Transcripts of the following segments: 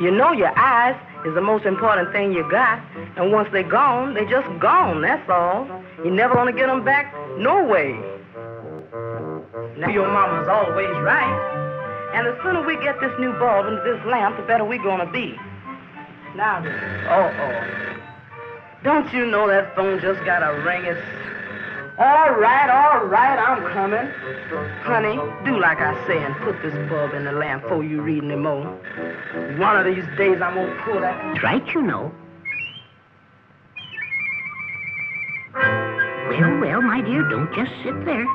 You know your eyes is the most important thing you got. And once they're gone, they're just gone, that's all. You never to get them back, no way. Now, your mama's always right. And the sooner we get this new bulb into this lamp, the better we're to be. Now. Uh-oh. Don't you know that phone just got a ring? It's all right, all right, I'm coming. Honey, do like I say and put this bulb in the lamp before you read any more. One of these days I'm gonna pull that. Right, you know. Well, well, my dear, don't just sit there.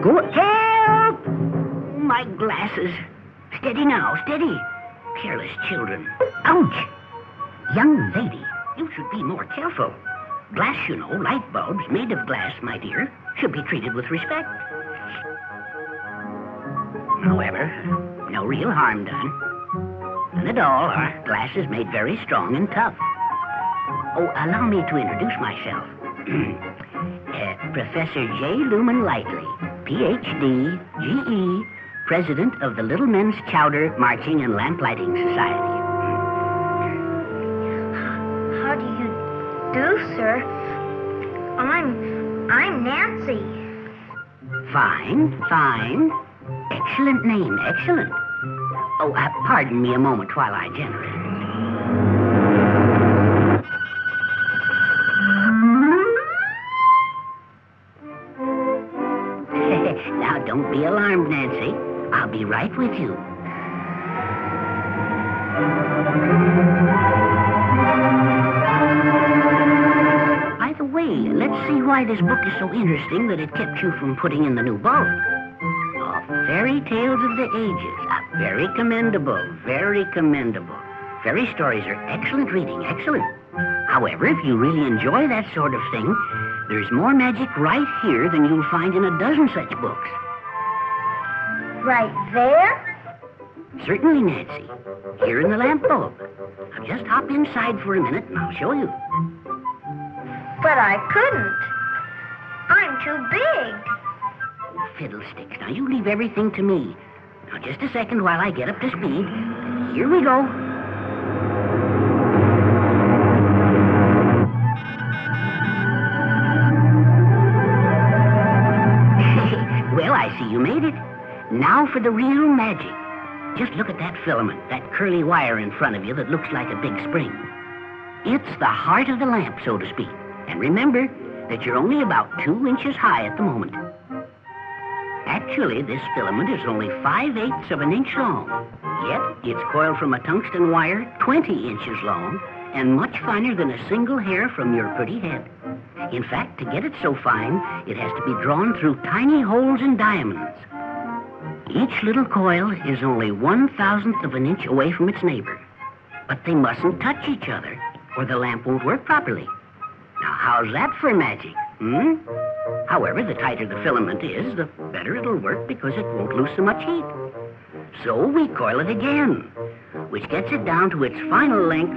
Go help! My glasses. Steady now, steady. Careless children. Ouch! Young lady, you should be more careful. Glass, you know, light bulbs made of glass, my dear, should be treated with respect. However, no real harm done. None at all. Our glass is made very strong and tough. Oh, allow me to introduce myself. uh, Professor J. Lumen Lightly, Ph.D., G.E., President of the Little Men's Chowder Marching and Lamplighting Society. Sir? I'm I'm Nancy. Fine, fine. Excellent name, excellent. Oh, uh, pardon me a moment while I generate. now, don't be alarmed, Nancy. I'll be right with you. This book is so interesting that it kept you from putting in the new bulb. Oh, Fairy Tales of the Ages. Ah, very commendable, very commendable. Fairy stories are excellent reading, excellent. However, if you really enjoy that sort of thing, there's more magic right here than you'll find in a dozen such books. Right there? Certainly, Nancy. Here in the lamp bulb. Now just hop inside for a minute and I'll show you. But I couldn't. Too big. Fiddlesticks. Now you leave everything to me. Now just a second while I get up to speed. Here we go. well, I see you made it. Now for the real magic. Just look at that filament, that curly wire in front of you that looks like a big spring. It's the heart of the lamp, so to speak. And remember that you're only about two inches high at the moment. Actually, this filament is only five-eighths of an inch long. Yet, it's coiled from a tungsten wire 20 inches long and much finer than a single hair from your pretty head. In fact, to get it so fine, it has to be drawn through tiny holes in diamonds. Each little coil is only one thousandth of an inch away from its neighbor. But they mustn't touch each other, or the lamp won't work properly. Now, how's that for magic? Hmm? However, the tighter the filament is, the better it'll work because it won't lose so much heat. So we coil it again, which gets it down to its final length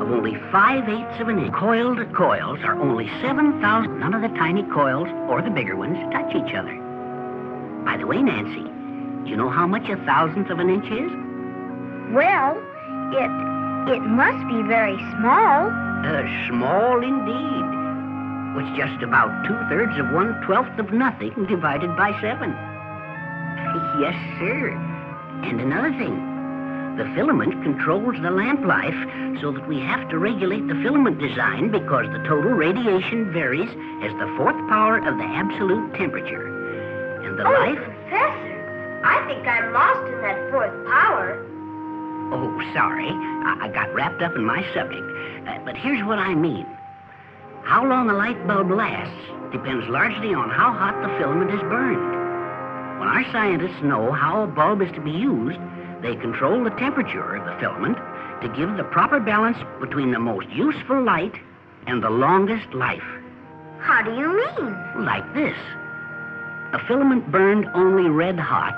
of only five-eighths of an inch. Coiled coils are only 7,000. None of the tiny coils or the bigger ones touch each other. By the way, Nancy, do you know how much a thousandth of an inch is? Well, it it must be very small. Uh, small indeed. Which just about two-thirds of one-twelfth of nothing divided by seven. yes, sir. And another thing. The filament controls the lamp life so that we have to regulate the filament design because the total radiation varies as the fourth power of the absolute temperature. And the oh, life... Professor, I think I'm lost in that fourth power. Oh, sorry. I, I got wrapped up in my subject. Uh, but here's what I mean. How long a light bulb lasts depends largely on how hot the filament is burned. When our scientists know how a bulb is to be used, they control the temperature of the filament to give the proper balance between the most useful light and the longest life. How do you mean? Like this. A filament burned only red hot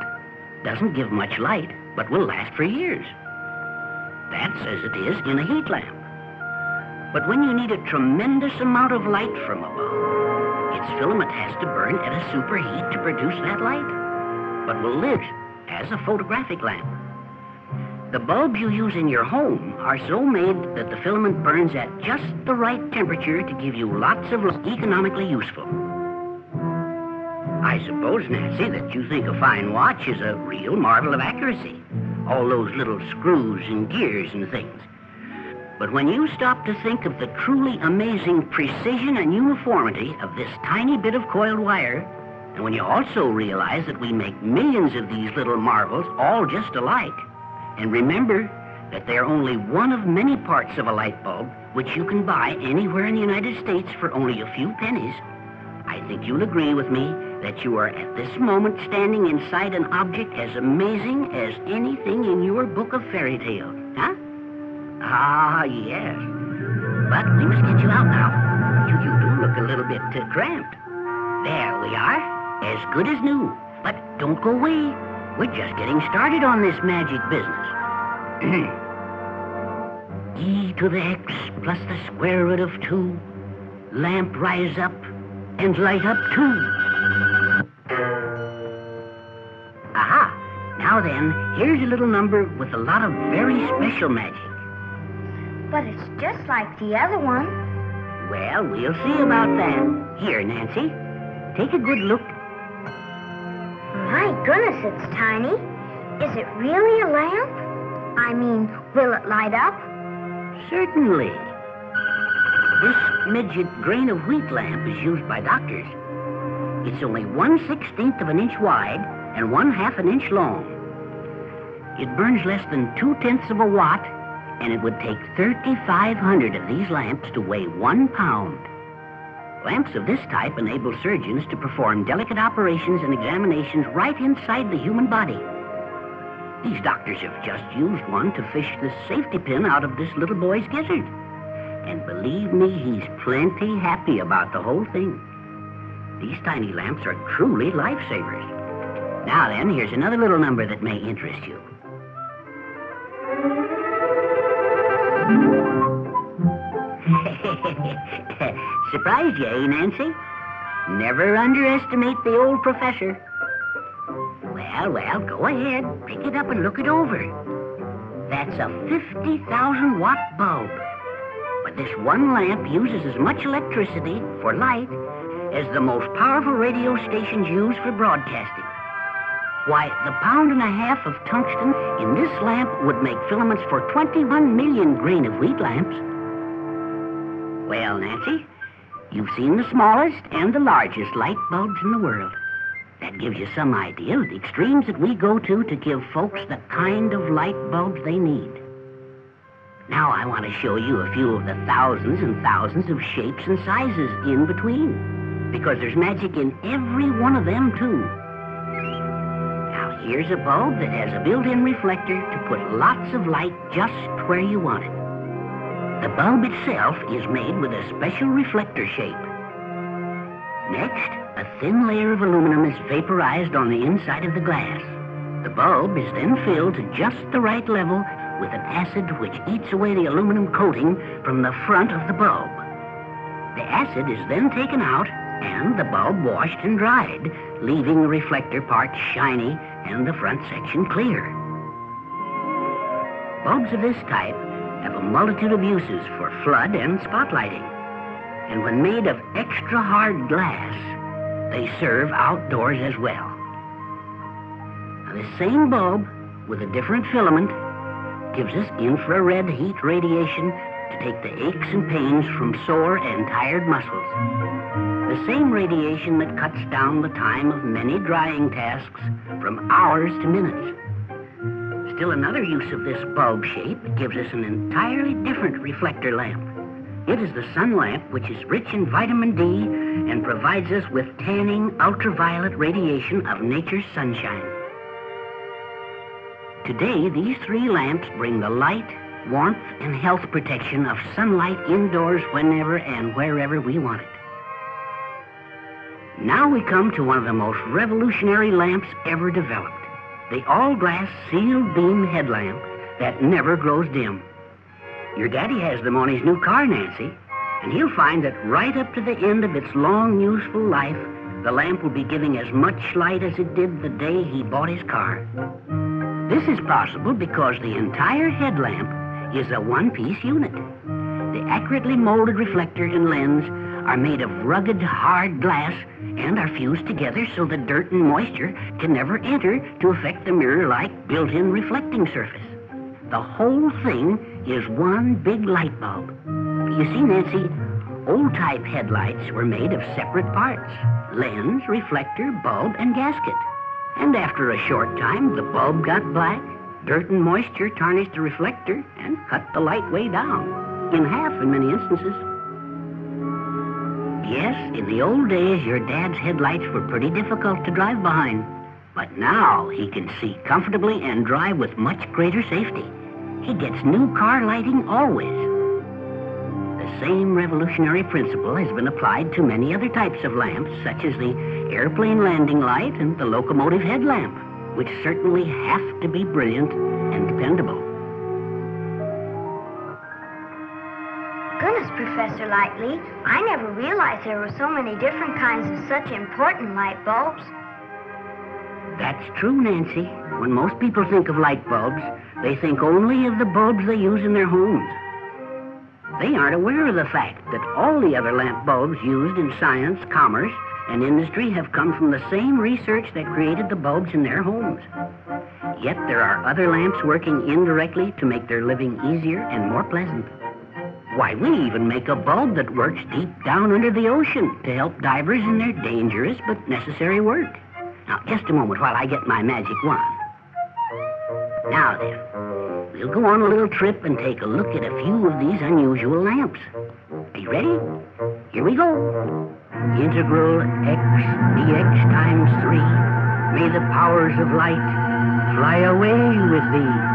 doesn't give much light, but will last for years. That's as it is in a heat lamp. But when you need a tremendous amount of light from above, its filament has to burn at a superheat to produce that light, but will live as a photographic lamp. The bulbs you use in your home are so made that the filament burns at just the right temperature to give you lots of economically useful. I suppose, Nancy, that you think a fine watch is a real marvel of accuracy. All those little screws and gears and things. But when you stop to think of the truly amazing precision and uniformity of this tiny bit of coiled wire, and when you also realize that we make millions of these little marvels all just alike, and remember that they're only one of many parts of a light bulb which you can buy anywhere in the United States for only a few pennies, I think you'll agree with me that you are at this moment standing inside an object as amazing as anything in your book of fairy tales, huh? Ah, yes. But we must get you out now. You, you do look a little bit uh, cramped. There we are, as good as new. But don't go away. We're just getting started on this magic business. e to the x plus the square root of 2. Lamp rise up and light up too. Then, here's a little number with a lot of very special magic. But it's just like the other one. Well, we'll see about that. Here, Nancy, take a good look. My goodness, it's tiny. Is it really a lamp? I mean, will it light up? Certainly. This midget grain of wheat lamp is used by doctors. It's only one sixteenth of an inch wide and one half an inch long. It burns less than two tenths of a watt, and it would take 3,500 of these lamps to weigh one pound. Lamps of this type enable surgeons to perform delicate operations and examinations right inside the human body. These doctors have just used one to fish the safety pin out of this little boy's gizzard. And believe me, he's plenty happy about the whole thing. These tiny lamps are truly lifesavers. Now then, here's another little number that may interest you. Surprised you, eh, Nancy? Never underestimate the old professor. Well, well, go ahead. Pick it up and look it over. That's a 50,000 watt bulb. But this one lamp uses as much electricity for light as the most powerful radio stations use for broadcasting. Why, the pound and a half of tungsten in this lamp would make filaments for 21 million grain of wheat lamps. Well, Nancy, you've seen the smallest and the largest light bulbs in the world. That gives you some idea of the extremes that we go to to give folks the kind of light bulbs they need. Now I want to show you a few of the thousands and thousands of shapes and sizes in between. Because there's magic in every one of them, too. Now, here's a bulb that has a built-in reflector to put lots of light just where you want it. The bulb itself is made with a special reflector shape. Next, a thin layer of aluminum is vaporized on the inside of the glass. The bulb is then filled to just the right level with an acid which eats away the aluminum coating from the front of the bulb. The acid is then taken out and the bulb washed and dried, leaving the reflector part shiny and the front section clear. Bulbs of this type have a multitude of uses for flood and spotlighting. And when made of extra hard glass, they serve outdoors as well. Now, the same bulb with a different filament gives us infrared heat radiation to take the aches and pains from sore and tired muscles. The same radiation that cuts down the time of many drying tasks from hours to minutes. Still another use of this bulb shape gives us an entirely different reflector lamp. It is the sun lamp, which is rich in vitamin D and provides us with tanning ultraviolet radiation of nature's sunshine. Today, these three lamps bring the light, warmth, and health protection of sunlight indoors whenever and wherever we want it. Now we come to one of the most revolutionary lamps ever developed the all glass sealed beam headlamp that never grows dim. Your daddy has them on his new car, Nancy. And he'll find that right up to the end of its long, useful life, the lamp will be giving as much light as it did the day he bought his car. This is possible because the entire headlamp is a one-piece unit. The accurately molded reflector and lens are made of rugged, hard glass and are fused together so the dirt and moisture can never enter to affect the mirror-like built-in reflecting surface. The whole thing is one big light bulb. You see, Nancy, old-type headlights were made of separate parts. Lens, reflector, bulb, and gasket. And after a short time, the bulb got black, dirt and moisture tarnished the reflector, and cut the light way down, in half in many instances. Yes, in the old days, your dad's headlights were pretty difficult to drive behind. But now he can see comfortably and drive with much greater safety. He gets new car lighting always. The same revolutionary principle has been applied to many other types of lamps, such as the airplane landing light and the locomotive headlamp, which certainly have to be brilliant and dependable. Goodness, Professor Lightly, I never realized there were so many different kinds of such important light bulbs. That's true, Nancy. When most people think of light bulbs, they think only of the bulbs they use in their homes. They aren't aware of the fact that all the other lamp bulbs used in science, commerce, and industry have come from the same research that created the bulbs in their homes. Yet there are other lamps working indirectly to make their living easier and more pleasant. Why, we even make a bulb that works deep down under the ocean to help divers in their dangerous but necessary work. Now, just a moment while I get my magic wand. Now then, we'll go on a little trip and take a look at a few of these unusual lamps. Are you ready? Here we go. Integral x dx times 3. May the powers of light fly away with thee.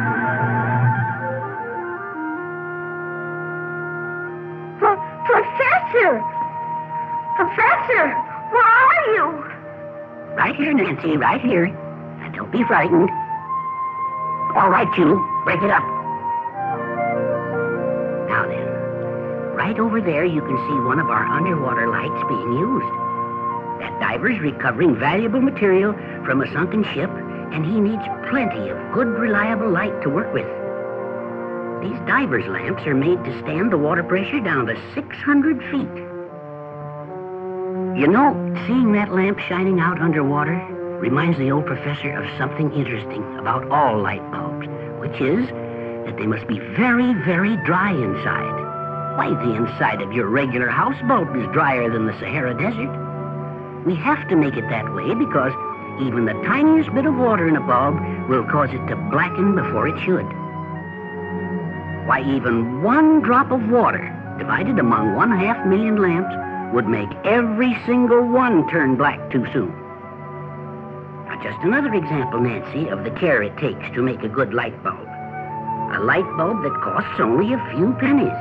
Here, Nancy, right here. Don't be frightened. All right, you, break it up. Now then, right over there you can see one of our underwater lights being used. That diver's recovering valuable material from a sunken ship, and he needs plenty of good, reliable light to work with. These diver's lamps are made to stand the water pressure down to 600 feet. You know, seeing that lamp shining out underwater reminds the old professor of something interesting about all light bulbs, which is that they must be very, very dry inside. Why, the inside of your regular house bulb is drier than the Sahara Desert. We have to make it that way because even the tiniest bit of water in a bulb will cause it to blacken before it should. Why, even one drop of water divided among one half million lamps would make every single one turn black too soon. Now, just another example, Nancy, of the care it takes to make a good light bulb. A light bulb that costs only a few pennies.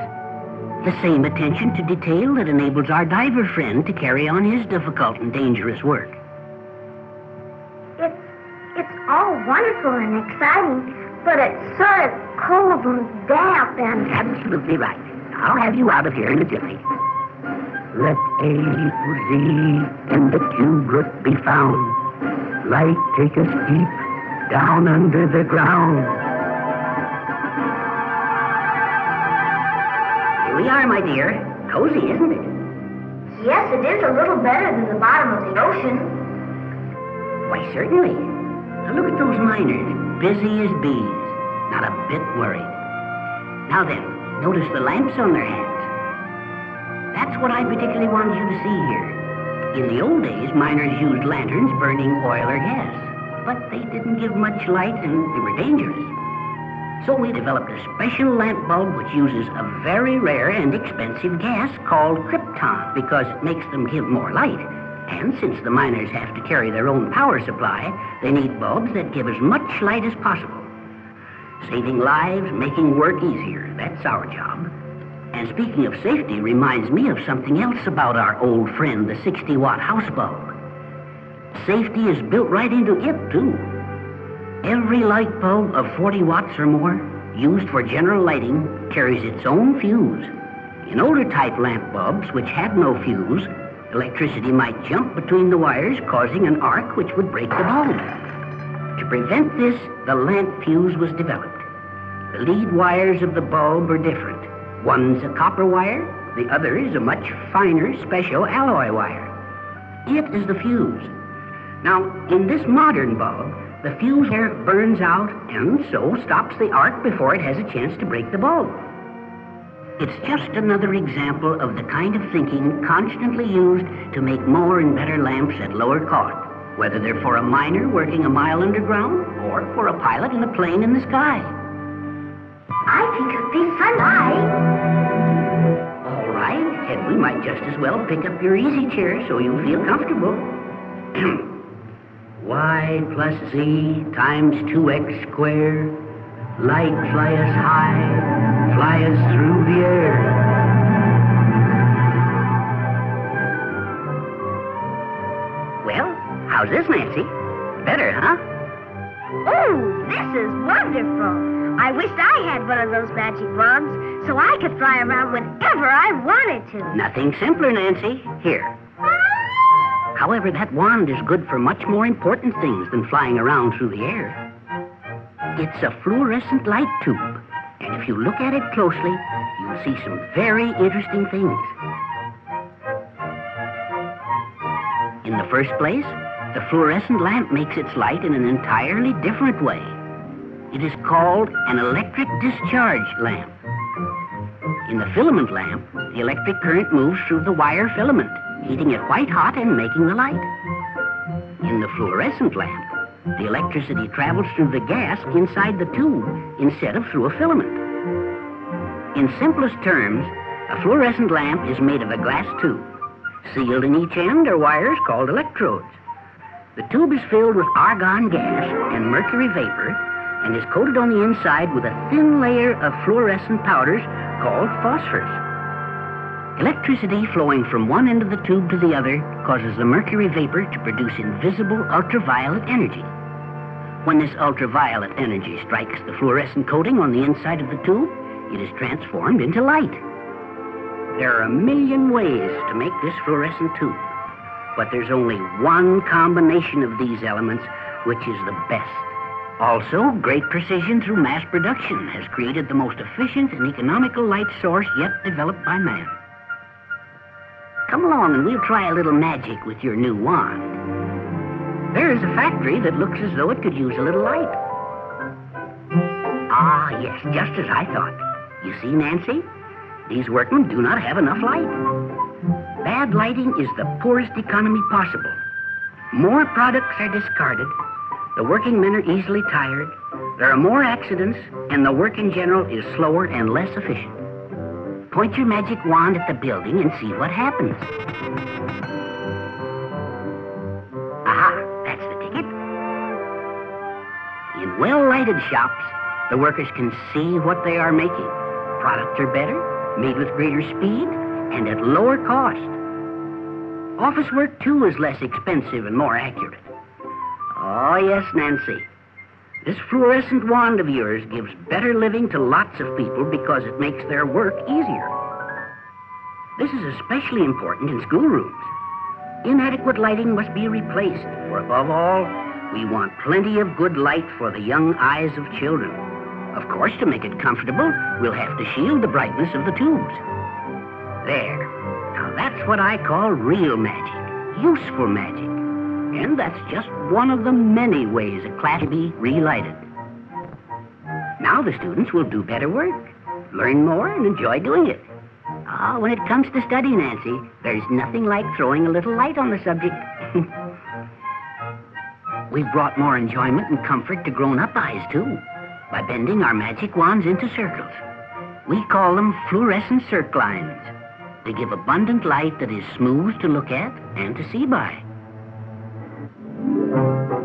The same attention to detail that enables our diver friend to carry on his difficult and dangerous work. It's, it's all wonderful and exciting, but it's sort of cold and damp and... Absolutely right. I'll have you out of here in a jiffy. Let A equal Z in the cube root be found. Light take us deep down under the ground. Here we are, my dear. Cozy, isn't it? Yes, it is a little better than the bottom of the ocean. Why, certainly. Now look at those miners, busy as bees, not a bit worried. Now then, notice the lamps on their hands. That's what I particularly wanted you to see here. In the old days, miners used lanterns burning oil or gas, but they didn't give much light and they were dangerous. So we developed a special lamp bulb which uses a very rare and expensive gas called krypton because it makes them give more light. And since the miners have to carry their own power supply, they need bulbs that give as much light as possible. Saving lives, making work easier, that's our job. And speaking of safety reminds me of something else about our old friend, the 60 watt house bulb. Safety is built right into it, too. Every light bulb of 40 watts or more, used for general lighting, carries its own fuse. In older type lamp bulbs, which had no fuse, electricity might jump between the wires, causing an arc which would break the bulb. To prevent this, the lamp fuse was developed. The lead wires of the bulb are different. One's a copper wire, the other is a much finer special alloy wire. It is the fuse. Now, in this modern bulb, the fuse air burns out and so stops the arc before it has a chance to break the bulb. It's just another example of the kind of thinking constantly used to make more and better lamps at lower cost, whether they're for a miner working a mile underground or for a pilot in a plane in the sky. I think it'd be fun. I. All right, and we might just as well pick up your easy chair so you feel comfortable. y plus z times 2x squared. Light fly us high, fly us through the air. Well, how's this, Nancy? Better, huh? Oh, this is wonderful. I wished I had one of those magic wands so I could fly around whenever I wanted to. Nothing simpler, Nancy. Here. However, that wand is good for much more important things than flying around through the air. It's a fluorescent light tube, and if you look at it closely, you'll see some very interesting things. In the first place, the fluorescent lamp makes its light in an entirely different way. It is called an electric discharge lamp. In the filament lamp, the electric current moves through the wire filament, heating it white hot and making the light. In the fluorescent lamp, the electricity travels through the gas inside the tube instead of through a filament. In simplest terms, a fluorescent lamp is made of a glass tube. Sealed in each end are wires called electrodes. The tube is filled with argon gas and mercury vapor and is coated on the inside with a thin layer of fluorescent powders called phosphors. Electricity flowing from one end of the tube to the other causes the mercury vapor to produce invisible ultraviolet energy. When this ultraviolet energy strikes the fluorescent coating on the inside of the tube, it is transformed into light. There are a million ways to make this fluorescent tube, but there's only one combination of these elements which is the best. Also, great precision through mass production has created the most efficient and economical light source yet developed by man. Come along and we'll try a little magic with your new wand. There is a factory that looks as though it could use a little light. Ah, yes, just as I thought. You see, Nancy? These workmen do not have enough light. Bad lighting is the poorest economy possible. More products are discarded. The working men are easily tired. There are more accidents, and the work in general is slower and less efficient. Point your magic wand at the building and see what happens. Aha, that's the ticket. In well-lighted shops, the workers can see what they are making. Products are better, made with greater speed, and at lower cost. Office work, too, is less expensive and more accurate. Oh, yes, Nancy. This fluorescent wand of yours gives better living to lots of people because it makes their work easier. This is especially important in schoolrooms. Inadequate lighting must be replaced, for above all, we want plenty of good light for the young eyes of children. Of course, to make it comfortable, we'll have to shield the brightness of the tubes. There. Now, that's what I call real magic, useful magic. And that's just one of the many ways a class can be relighted. Now the students will do better work, learn more, and enjoy doing it. Ah, when it comes to study, Nancy, there's nothing like throwing a little light on the subject. We've brought more enjoyment and comfort to grown-up eyes, too, by bending our magic wands into circles. We call them fluorescent circlines. They give abundant light that is smooth to look at and to see by.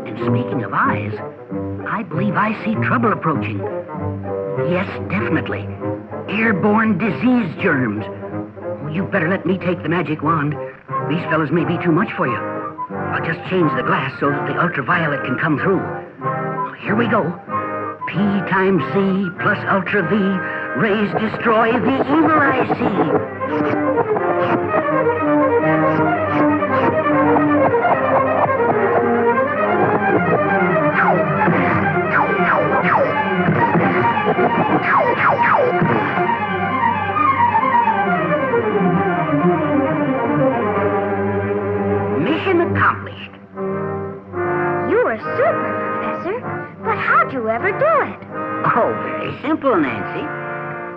And speaking of eyes, I believe I see trouble approaching. Yes, definitely. Airborne disease germs. Oh, you better let me take the magic wand. These fellows may be too much for you. I'll just change the glass so that the ultraviolet can come through. Here we go. P times Z plus ultra V Rays destroy the evil I see.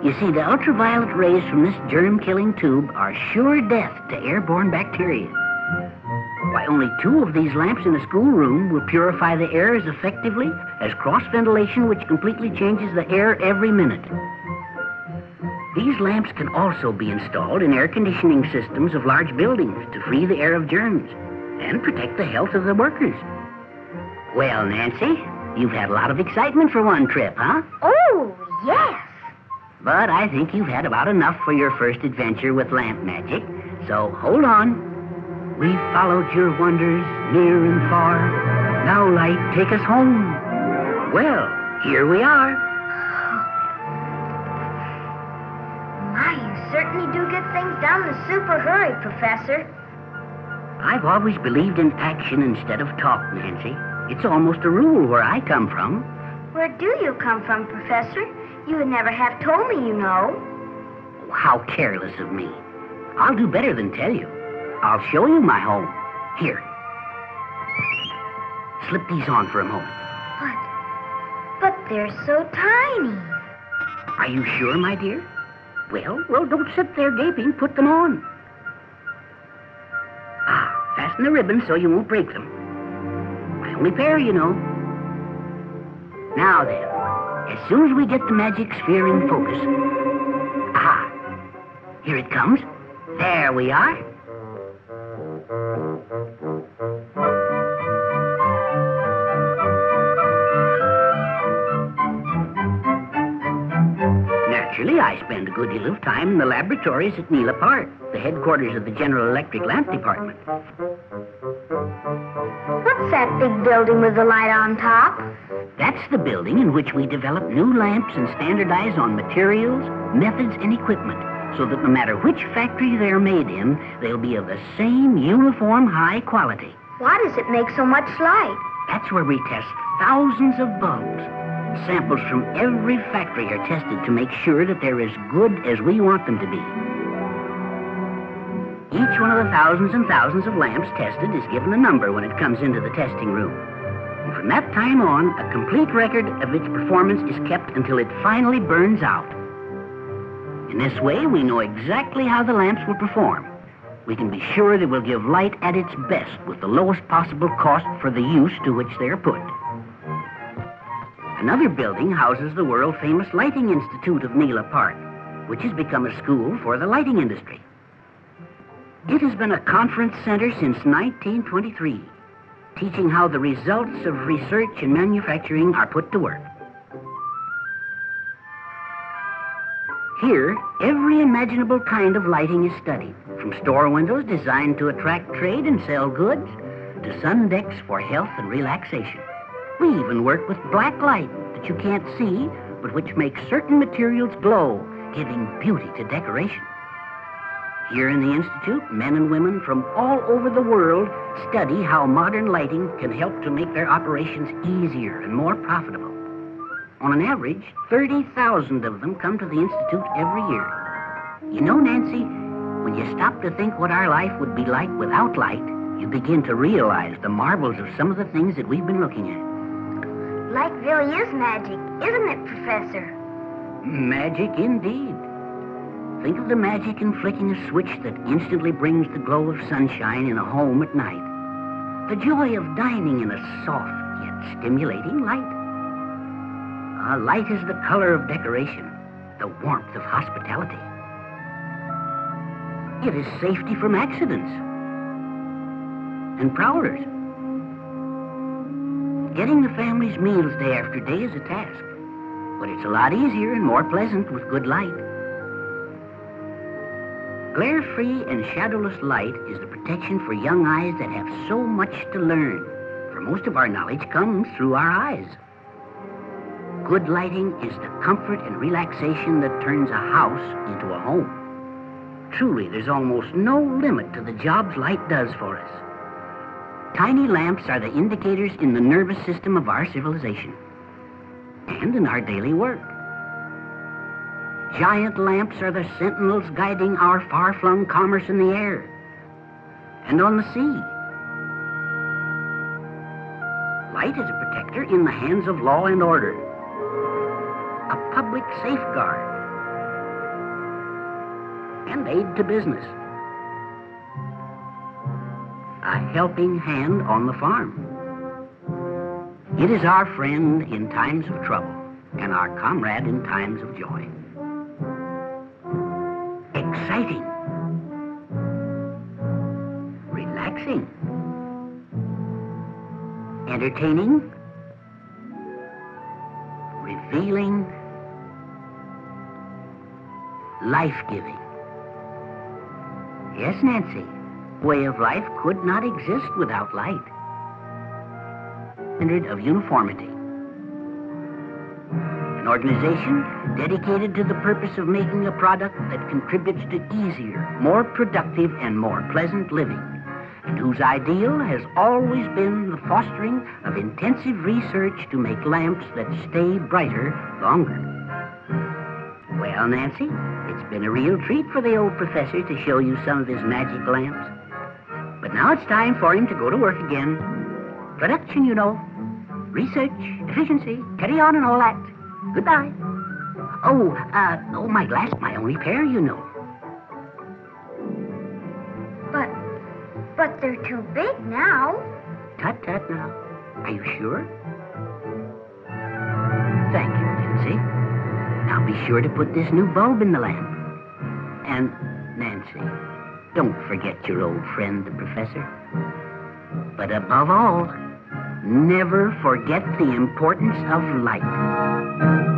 You see, the ultraviolet rays from this germ-killing tube are sure death to airborne bacteria. Why, only two of these lamps in a schoolroom will purify the air as effectively as cross ventilation, which completely changes the air every minute. These lamps can also be installed in air conditioning systems of large buildings to free the air of germs and protect the health of the workers. Well, Nancy, you've had a lot of excitement for one trip, huh? Oh, yes. But I think you've had about enough for your first adventure with lamp magic. So hold on. We've followed your wonders near and far. Now, light, take us home. Well, here we are. My, you certainly do get things done in a super hurry, Professor. I've always believed in action instead of talk, Nancy. It's almost a rule where I come from. Where do you come from, Professor? You would never have told me, you know. How careless of me. I'll do better than tell you. I'll show you my home. Here. Slip these on for a moment. But, but they're so tiny. Are you sure, my dear? Well, well, don't sit there gaping. Put them on. Ah, fasten the ribbon so you won't break them. My only pair, you know. Now then, as soon as we get the magic sphere in focus. Ah, here it comes. There we are. Naturally, I spend a good deal of time in the laboratories at Nela Park, the headquarters of the General Electric Lamp Department. What's that big building with the light on top? That's the building in which we develop new lamps and standardize on materials, methods, and equipment so that no matter which factory they're made in, they'll be of the same uniform high quality. Why does it make so much light? That's where we test thousands of bulbs. Samples from every factory are tested to make sure that they're as good as we want them to be. Each one of the thousands and thousands of lamps tested is given a number when it comes into the testing room. And from that time on, a complete record of its performance is kept until it finally burns out. In this way, we know exactly how the lamps will perform. We can be sure they will give light at its best with the lowest possible cost for the use to which they are put. Another building houses the world famous Lighting Institute of Nela Park, which has become a school for the lighting industry. It has been a conference center since 1923, teaching how the results of research and manufacturing are put to work. Here, every imaginable kind of lighting is studied, from store windows designed to attract trade and sell goods, to sun decks for health and relaxation. We even work with black light that you can't see, but which makes certain materials glow, giving beauty to decoration. Here in the Institute, men and women from all over the world study how modern lighting can help to make their operations easier and more profitable. On an average, 30,000 of them come to the Institute every year. You know, Nancy, when you stop to think what our life would be like without light, you begin to realize the marvels of some of the things that we've been looking at. Light really is magic, isn't it, Professor? Magic indeed. Think of the magic in flicking a switch that instantly brings the glow of sunshine in a home at night. The joy of dining in a soft yet stimulating light. Ah, light is the color of decoration, the warmth of hospitality. It is safety from accidents and prowlers. Getting the family's meals day after day is a task, but it's a lot easier and more pleasant with good light. Glare-free and shadowless light is the protection for young eyes that have so much to learn, for most of our knowledge comes through our eyes. Good lighting is the comfort and relaxation that turns a house into a home. Truly, there's almost no limit to the jobs light does for us. Tiny lamps are the indicators in the nervous system of our civilization and in our daily work. Giant lamps are the sentinels guiding our far-flung commerce in the air and on the sea. Light is a protector in the hands of law and order, a public safeguard, and aid to business. A helping hand on the farm. It is our friend in times of trouble and our comrade in times of joy. Exciting. Relaxing. Entertaining. Revealing. Life-giving. Yes, Nancy. Way of life could not exist without light. Standard of uniformity. An organization dedicated to the purpose of making a product that contributes to easier, more productive, and more pleasant living, and whose ideal has always been the fostering of intensive research to make lamps that stay brighter longer. Well, Nancy, it's been a real treat for the old professor to show you some of his magic lamps. But now it's time for him to go to work again. Production, you know. Research, efficiency, carry on and all that. Goodbye. Oh, uh, oh, my glass, my only pair, you know. But, but they're too big now. Tut tut now. Are you sure? Thank you, Nancy. Now be sure to put this new bulb in the lamp. And, Nancy, don't forget your old friend, the professor. But above all, never forget the importance of light. Thank you.